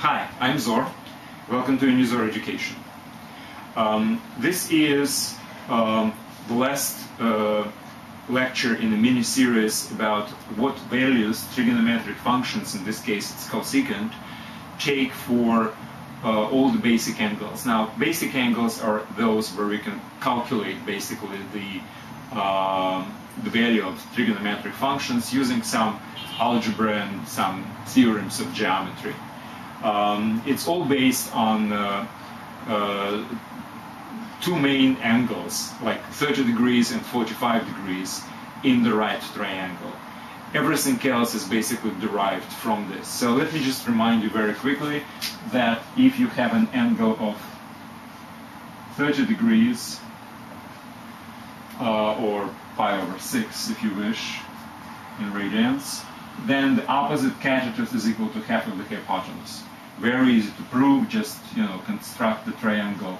Hi, I'm Zor. Welcome to Unizor Education. Um, this is um, the last uh, lecture in a mini series about what values trigonometric functions, in this case it's cosecant, take for uh, all the basic angles. Now, basic angles are those where we can calculate basically the uh, the value of trigonometric functions using some algebra and some theorems of geometry. Um, it's all based on uh, uh, two main angles, like 30 degrees and 45 degrees in the right triangle. Everything else is basically derived from this. So let me just remind you very quickly that if you have an angle of 30 degrees, uh, or pi over 6 if you wish, in radians, then the opposite catetus is equal to half of the hypotenuse. Very easy to prove, just you know, construct the triangle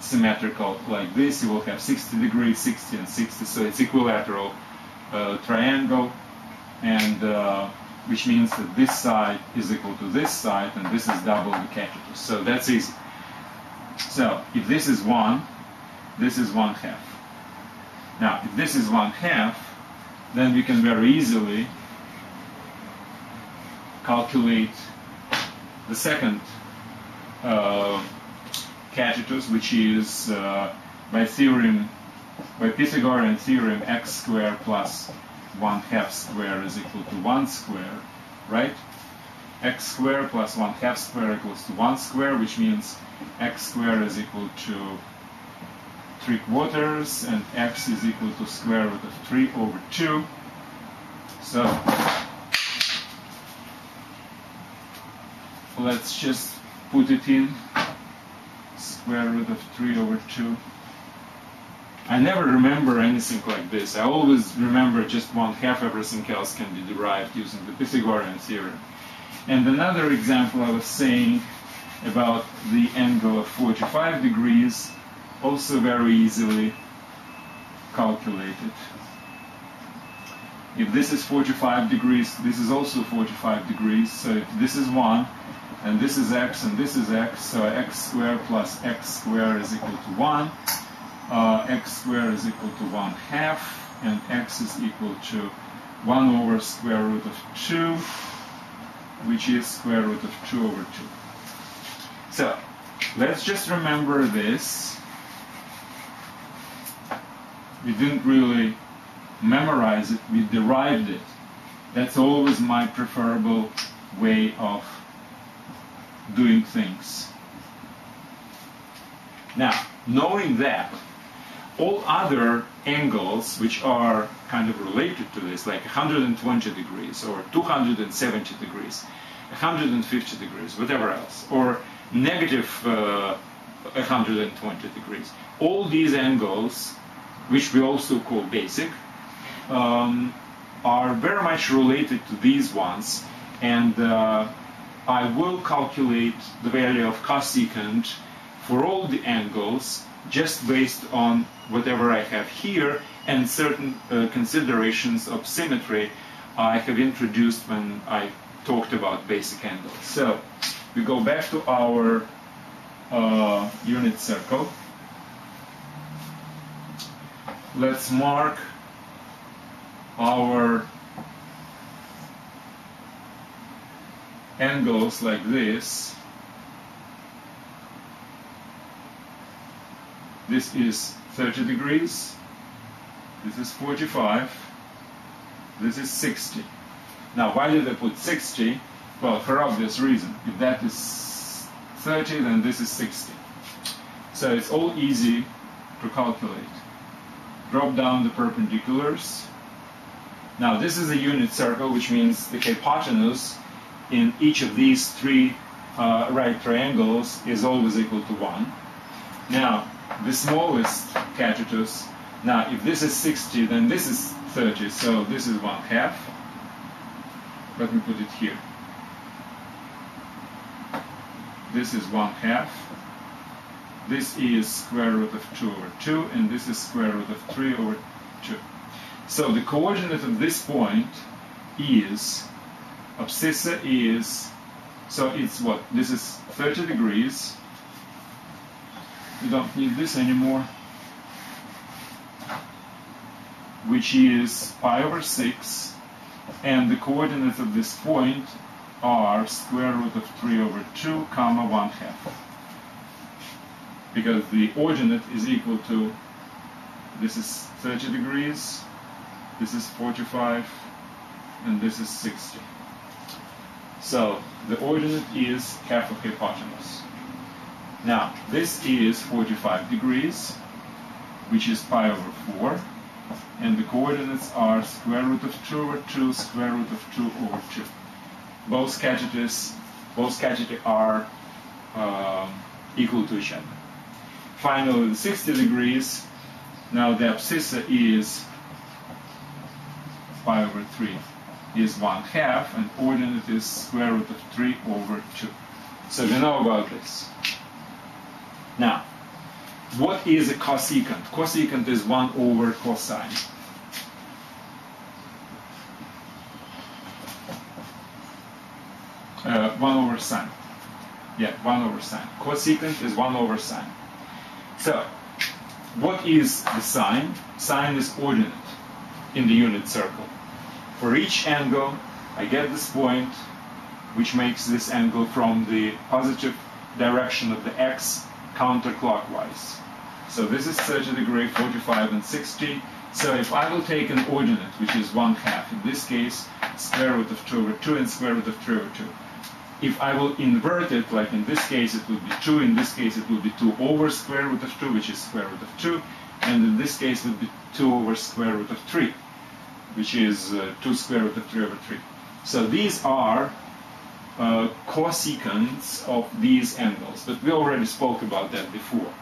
symmetrical like this. You will have 60 degrees, 60 and 60, so it's equilateral uh, triangle, and uh, which means that this side is equal to this side, and this is double the catetus. So that's easy. So if this is 1, this is 1 half. Now, if this is 1 half, then we can very easily calculate the second uh, catetus, which is uh, by theorem, by Pythagorean theorem, x squared plus 1 half square is equal to 1 square, right? x squared plus 1 half square equals to 1 square, which means x squared is equal to 3 quarters, and x is equal to square root of 3 over 2. So let's just put it in square root of 3 over 2. I never remember anything like this. I always remember just one half, everything else can be derived using the Pythagorean theorem. And another example I was saying about the angle of 45 degrees, also very easily calculated. If this is 45 degrees, this is also 45 degrees. So if this is 1, and this is x, and this is x, so x squared plus x squared is equal to 1. Uh, x squared is equal to 1 half, and x is equal to 1 over square root of 2, which is square root of 2 over 2. So, let's just remember this. We didn't really memorize it, we derived it. That's always my preferable way of doing things. Now, knowing that, all other angles which are kind of related to this, like 120 degrees or 270 degrees, 150 degrees, whatever else, or negative uh, 120 degrees, all these angles, which we also call basic, um, are very much related to these ones, and uh, I will calculate the value of cosecant for all the angles just based on whatever I have here and certain uh, considerations of symmetry I have introduced when I talked about basic angles. So we go back to our uh, unit circle. Let's mark our angles like this. This is 30 degrees, this is 45, this is 60. Now, why did I put 60? Well, for obvious reason. If that is 30, then this is 60. So it's all easy to calculate. Drop down the perpendiculars. Now, this is a unit circle, which means the hypotenuse in each of these three uh, right triangles is always equal to 1. Now, the smallest catetus, now if this is 60, then this is 30, so this is 1 half. Let me put it here. This is 1 half. This is square root of 2 over 2, and this is square root of 3 over 2. So the coordinate of this point is abscissa is So it's what? This is 30 degrees. We don't need this anymore. Which is pi over 6. And the coordinates of this point are square root of 3 over 2 comma 1 half. Because the ordinate is equal to, this is 30 degrees, this is 45, and this is 60. So the ordinate is half of hypotenuse. Now, this is 45 degrees, which is pi over 4, and the coordinates are square root of 2 over 2, square root of 2 over 2. Both categories, both categories are um, equal to each other. Finally, the 60 degrees, now the abscissa is pi over 3 is 1 half, and ordinate is square root of 3 over 2. So we know about this. Now, what is a cosecant? Cosecant is 1 over cosine. Uh, 1 over sine. Yeah, 1 over sine. Cosecant is 1 over sine. So, what is the sine? Sine is ordinate in the unit circle. For each angle, I get this point, which makes this angle from the positive direction of the x counterclockwise. So this is 30 degree, 45 and 60. So if I will take an ordinate, which is 1 half, in this case, square root of 2 over 2 and square root of 3 over 2. If I will invert it, like in this case it would be 2, in this case it would be 2 over square root of 2, which is square root of 2, and in this case it would be 2 over square root of 3, which is uh, 2 square root of 3 over 3. So these are uh, cosecants of these angles, but we already spoke about that before.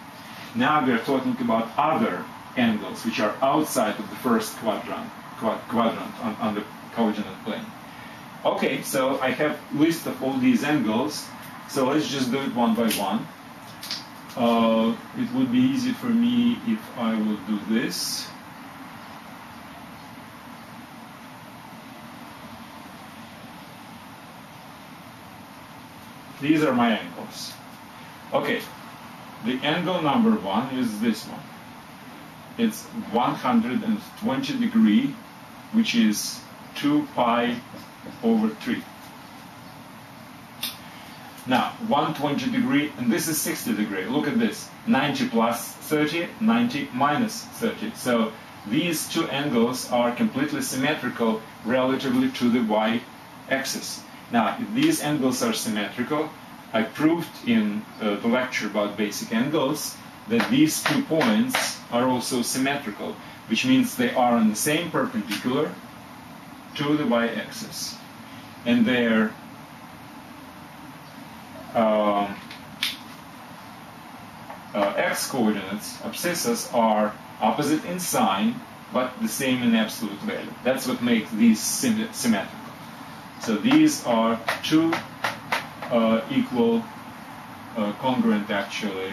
Now we are talking about other angles which are outside of the first quadrant, quadrant on, on the cogenant plane. Okay, so I have list of all these angles, so let's just do it one by one. Uh, it would be easy for me if I will do this. These are my angles. Okay, the angle number one is this one. It's 120 degree, which is 2 pi over 3. Now, 120 degree, and this is 60 degree. Look at this. 90 plus 30, 90 minus 30. So these two angles are completely symmetrical relatively to the y-axis. Now, if these angles are symmetrical, I proved in uh, the lecture about basic angles that these two points are also symmetrical, which means they are on the same perpendicular to the y-axis. And their um, uh, x-coordinates, abscissas, are opposite in sign, but the same in absolute value. That's what makes these symmetrical. So these are two uh, equal, uh, congruent actually,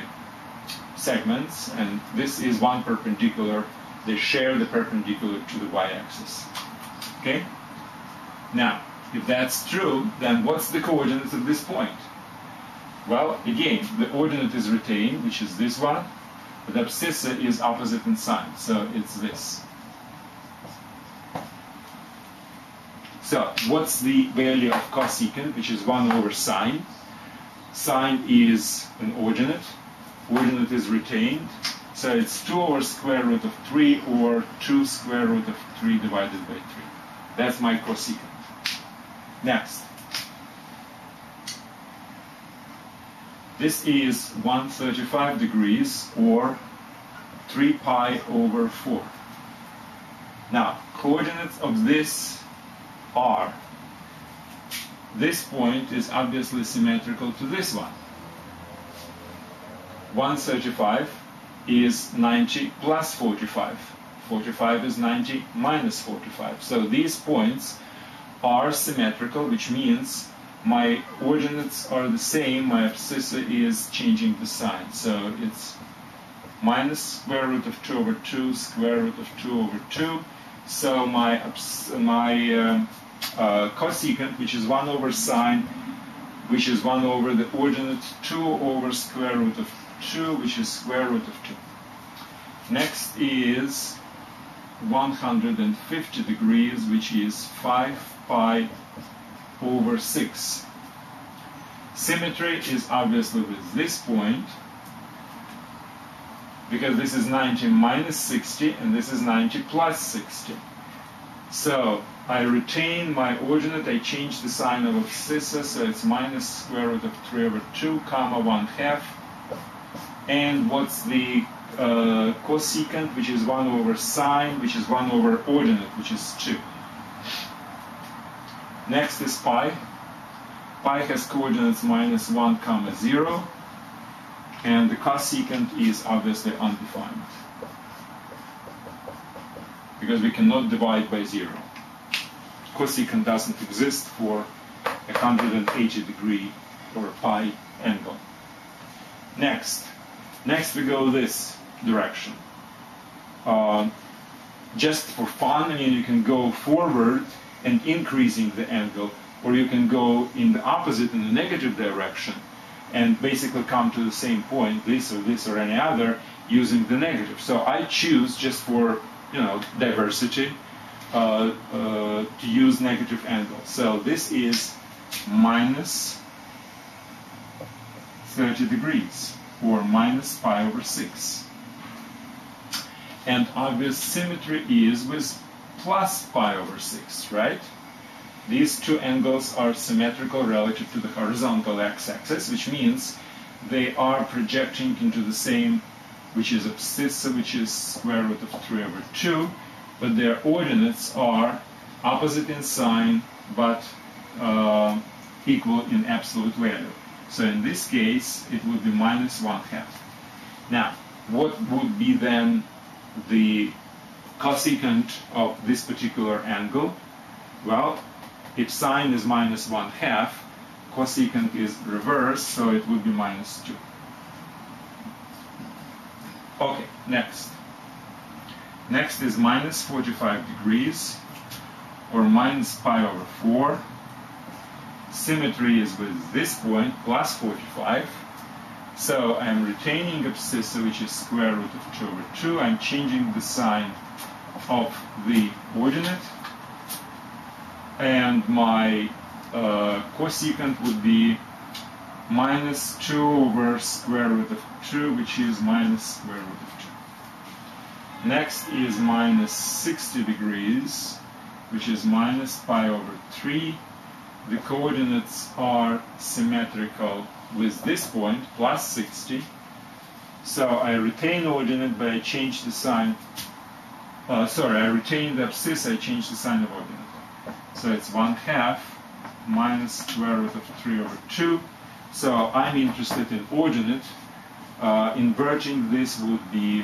segments, and this is one perpendicular. They share the perpendicular to the y-axis. Okay? Now, if that's true, then what's the coordinates of this point? Well, again, the ordinate is retained, which is this one, but the abscissa is opposite in sign, so it's this. So, what's the value of cosecant, which is 1 over sine? Sine is an ordinate. Ordinate is retained. So it's 2 over square root of 3 or 2 square root of 3 divided by 3. That's my cosecant. Next. This is 135 degrees or 3 pi over 4. Now, coordinates of this are. This point is obviously symmetrical to this one. 135 is 90 plus 45. 45 is 90 minus 45. So these points are symmetrical, which means my ordinates are the same, my abscissa is changing the sign. So it's minus square root of 2 over 2, square root of 2 over 2. So my, my uh, uh, cosecant, which is 1 over sine, which is 1 over the ordinate 2 over square root of 2, which is square root of 2. Next is 150 degrees, which is 5 pi over 6. Symmetry is obviously with this point, because this is 90 minus 60, and this is 90 plus 60. So I retain my ordinate, I change the sign of abscissa, so it's minus square root of 3 over 2, comma 1 half. And what's the uh, cosecant, which is 1 over sine, which is 1 over ordinate, which is 2. Next is pi. Pi has coordinates minus 1 comma 0, and the cosecant is obviously undefined because we cannot divide by 0. Cosecant doesn't exist for a 180 degree or a pi angle. Next, next we go this direction. Uh, just for fun, I mean, you can go forward and increasing the angle, or you can go in the opposite, in the negative direction, and basically come to the same point, this or this or any other, using the negative. So I choose just for you know diversity uh, uh, to use negative angle. So this is minus 30 degrees, or minus pi over 6. And obvious symmetry is with plus pi over 6, right? These two angles are symmetrical relative to the horizontal x-axis, which means they are projecting into the same, which is abscissa, which is square root of 3 over 2, but their ordinates are opposite in sign, but uh, equal in absolute value. So in this case, it would be minus 1 half. Now, what would be then the cosecant of this particular angle? Well, if sine is minus 1 half, cosecant is reverse, so it would be minus 2. Okay, next. Next is minus 45 degrees, or minus pi over 4. Symmetry is with this point, plus 45. So I'm retaining abscissa, which is square root of 2 over 2. I'm changing the sign of the ordinate. And my uh, cosecant would be minus 2 over square root of 2, which is minus square root of 2. Next is minus 60 degrees, which is minus pi over 3. The coordinates are symmetrical with this point, plus 60. So I retain ordinate, but I change the sign. Uh, sorry, I retain the abscissa, I change the sign of ordinate. So it's 1 half minus square root of 3 over 2. So I'm interested in ordinate. Uh, inverting this would be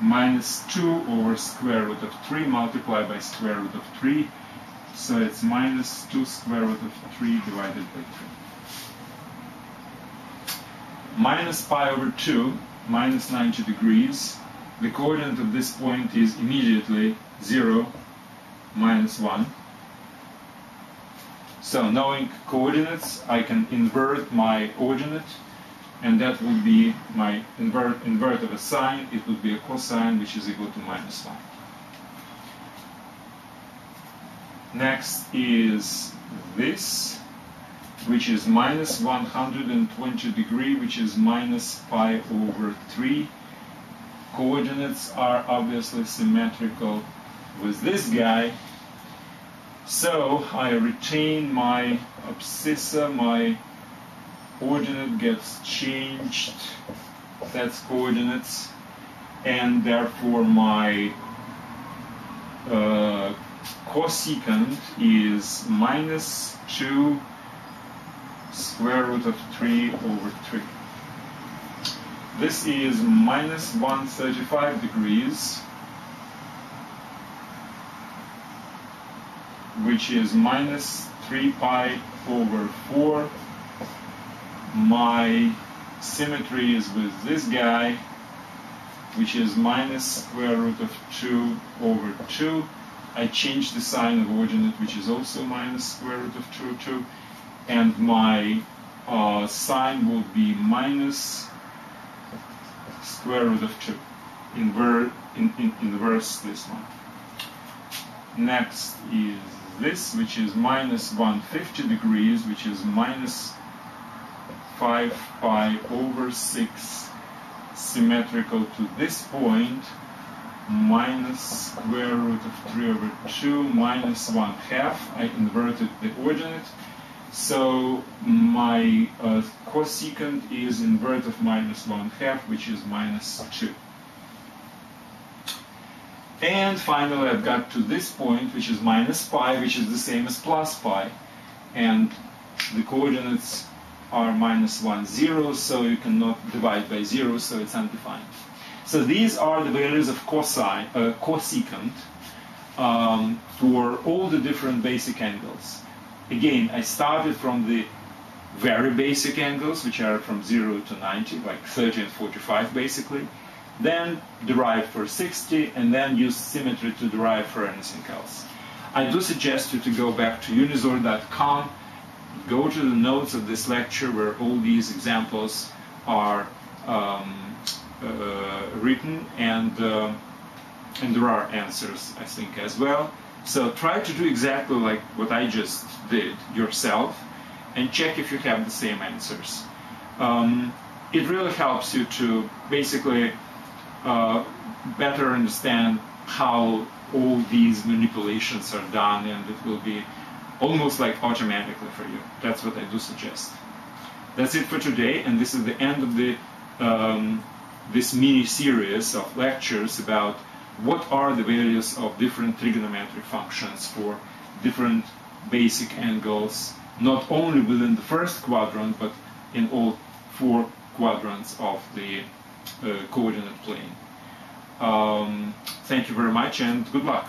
minus 2 over square root of 3 multiplied by square root of 3. So it's minus 2 square root of 3 divided by 3 minus pi over 2, minus 90 degrees. The coordinate of this point is immediately 0, minus 1. So knowing coordinates, I can invert my ordinate, and that would be my invert, invert of a sine. It would be a cosine, which is equal to minus 1. Next is this which is minus 120 degree, which is minus pi over 3. Coordinates are obviously symmetrical with this guy. So I retain my abscissa, my ordinate gets changed, that's coordinates, and therefore my uh, cosecant is minus 2 square root of 3 over 3. This is minus 135 degrees, which is minus 3 pi over 4. My symmetry is with this guy, which is minus square root of 2 over 2. I change the sign of ordinate, which is also minus square root of 2 2 and my uh, sine will be minus square root of 2. Inver in, in, inverse this one. Next is this, which is minus 150 degrees, which is minus 5 pi over 6 symmetrical to this point minus square root of 3 over 2 minus 1 half. I inverted the ordinate. So my uh, cosecant is invert of minus 1 half, which is minus 2. And finally, I've got to this point, which is minus pi, which is the same as plus pi. And the coordinates are minus 1, 0, so you cannot divide by 0, so it's undefined. So these are the values of cosine, uh, cosecant um, for all the different basic angles. Again, I started from the very basic angles, which are from 0 to 90, like 30 and 45 basically, then derive for 60, and then use symmetry to derive for anything else. I do suggest you to go back to unizor.com, go to the notes of this lecture where all these examples are um, uh, written, and uh, and there are answers, I think, as well. So try to do exactly like what I just did yourself, and check if you have the same answers. Um, it really helps you to basically uh, better understand how all these manipulations are done, and it will be almost like automatically for you. That's what I do suggest. That's it for today, and this is the end of the um, this mini series of lectures about what are the values of different trigonometric functions for different basic angles, not only within the first quadrant, but in all four quadrants of the uh, coordinate plane. Um, thank you very much and good luck.